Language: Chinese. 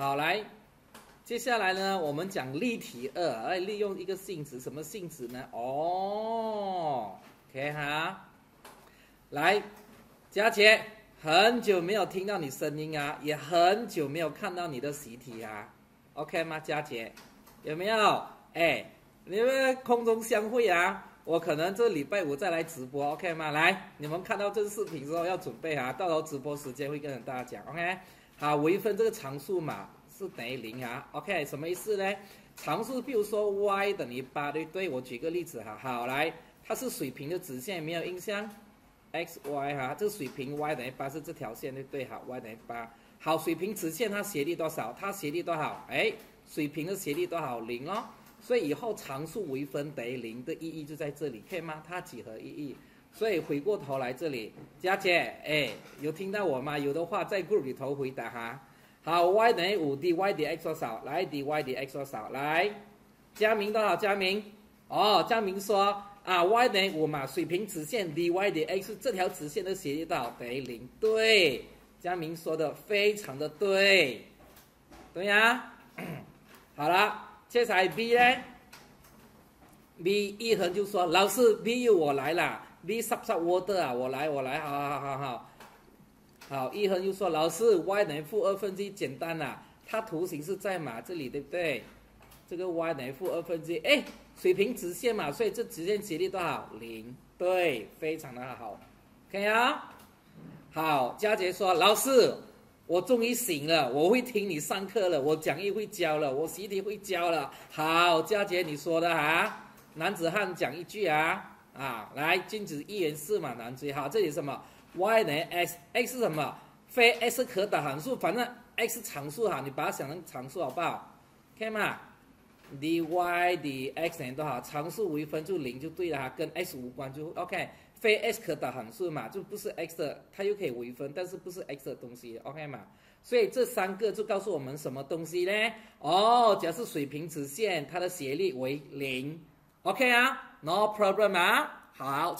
好，来，接下来呢，我们讲例题二，来，利用一个性质，什么性质呢？哦，OK 哈，来，佳杰，很久没有听到你声音啊，也很久没有看到你的习题啊，OK 吗？佳杰，有没有？哎，你们空中相会啊！我可能这礼拜五再来直播，OK 吗？来，你们看到这个视频之后要准备啊，到时候直播时间会跟大家讲，OK。好，微分这个常数嘛是等于零啊，OK，什么意思呢？常数，比如说 y 等于八，对不对？我举个例子哈，好来，它是水平的直线，没有印象？x y 哈，这个水平 y 等于八是这条线，对不对？好，y 等于八。好，水平直线它斜率多少？它斜率多少？哎，水平的斜率多少？零哦。所以以后常数微分等于零的意义就在这里，可以吗？它几何意义？所以回过头来这里，佳姐，哎，有听到我吗？有的话在 group 里头回答哈。好，y 等于五 dy dx 多少？来，dy dx 多少？来，佳明多少？佳明，哦，佳明说啊，y 等于五嘛，水平直线 dy dx 这条直线的斜率多少？等于零。对，佳明说的非常的对，对呀。好了，接下来 b 呢？b 一横就说，老师，b 我来了。B sub sub water 啊，我来我来，好好好好，好一横又说老师 y 等于负二分之一简单啦，它图形是在嘛这里对不对？这个 y 等于负二分之一，哎，水平直线嘛，所以这直线斜率多少？零，对，非常的好，可以啊。好，佳杰说老师，我终于醒了，我会听你上课了，我讲义会教了，我习题会教了。好，佳杰你说的啊，男子汉讲一句啊。啊，来，君子一言四嘛，难追哈。这里什么？y 等于 x，x 是什么？非 x 可导函数，反正 x 常数哈，你把它想成常数好不好？可以吗？dy dx 等于多少？常数微分就零就对了哈，跟 x 无关就 OK。非 x 可导函数嘛，就不是 x 的，它又可以微分，但是不是 x 的东西，OK 嘛？所以这三个就告诉我们什么东西呢？哦，假设水平直线它的斜率为零。OK 啊，No problem 啊，好。